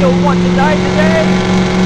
don't want to die today.